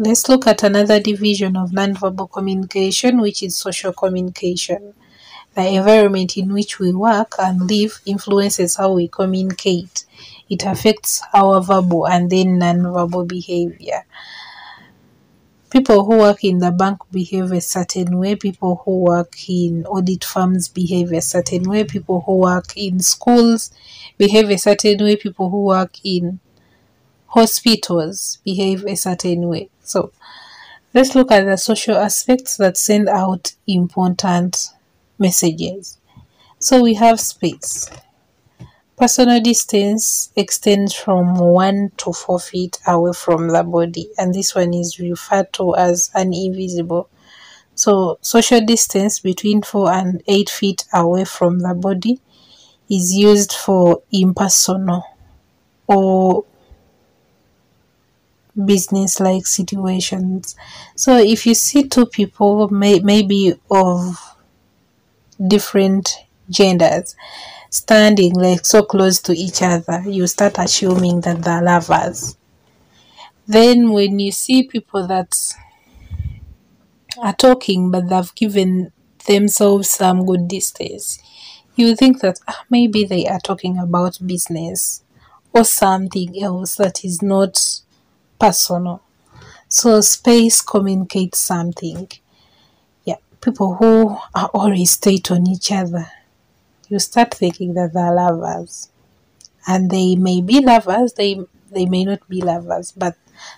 Let's look at another division of nonverbal communication, which is social communication. The environment in which we work and live influences how we communicate. It affects our verbal and then nonverbal behavior. People who work in the bank behave a certain way, people who work in audit firms behave a certain way, people who work in schools behave a certain way, people who work in hospitals behave a certain way. So let's look at the social aspects that send out important messages. So we have space. Personal distance extends from 1 to 4 feet away from the body, and this one is referred to as an invisible. So, social distance between 4 and 8 feet away from the body is used for impersonal or business like situations. So if you see two people, may, maybe of different genders, standing like so close to each other, you start assuming that they're lovers. Then when you see people that are talking but they've given themselves some good distance, you think that ah, maybe they are talking about business or something else that is not personal. So space communicates something. Yeah, people who are always straight on each other, you start thinking that they're lovers. And they may be lovers, they they may not be lovers, but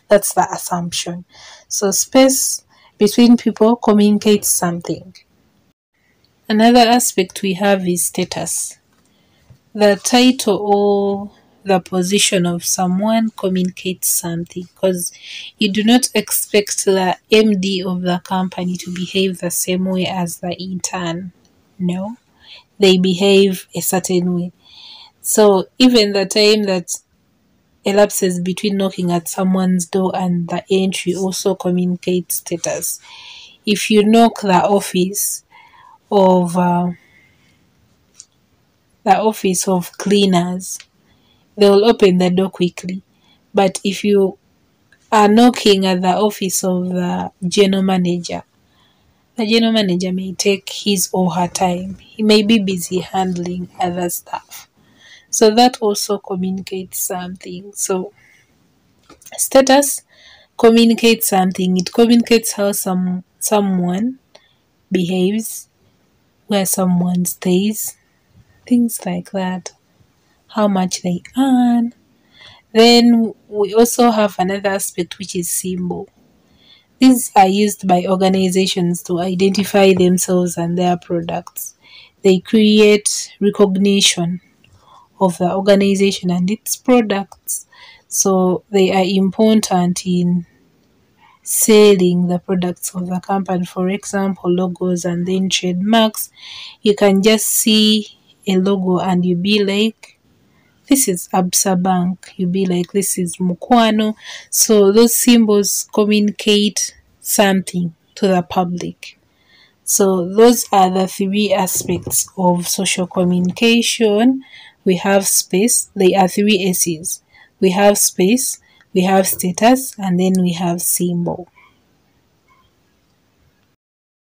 that's the assumption. So space between people communicates something. Another aspect we have is status. The title or the position of someone communicates something because you do not expect the MD of the company to behave the same way as the intern. No, they behave a certain way. So even the time that elapses between knocking at someone's door and the entry also communicates status. If you knock the office of uh, the office of cleaners they will open the door quickly. But if you are knocking at the office of the general manager, the general manager may take his or her time. He may be busy handling other stuff. So that also communicates something. So status communicates something. It communicates how some someone behaves, where someone stays, things like that how much they earn. Then we also have another aspect which is symbol. These are used by organizations to identify themselves and their products. They create recognition of the organization and its products. So they are important in selling the products of the company. For example, logos and then trademarks. You can just see a logo and you be like, this is Absa Bank. You'll be like, this is Mukwano. So those symbols communicate something to the public. So those are the three aspects of social communication. We have space. They are three S's. We have space, we have status, and then we have symbol.